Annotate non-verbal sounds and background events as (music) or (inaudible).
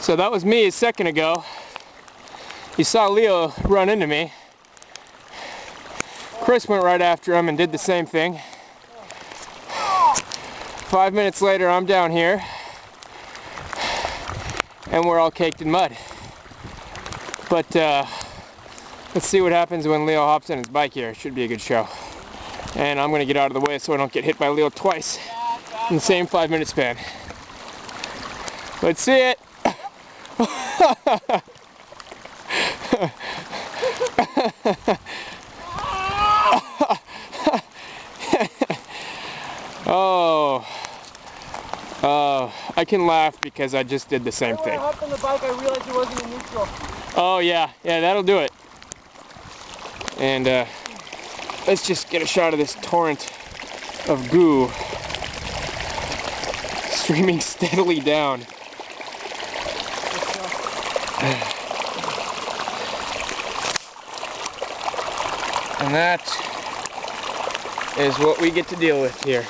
So that was me a second ago. You saw Leo run into me. Chris went right after him and did the same thing. Five minutes later, I'm down here. And we're all caked in mud. But uh, let's see what happens when Leo hops on his bike here. Should be a good show. And I'm gonna get out of the way so I don't get hit by Leo twice in the same five minute span. Let's see it. (laughs) oh. Oh, I can laugh because I just did the same When I thing. hopped on the bike, I realized it wasn't in neutral. Oh yeah, yeah, that'll do it. And uh, let's just get a shot of this torrent of goo (laughs) streaming steadily down. And that is what we get to deal with here.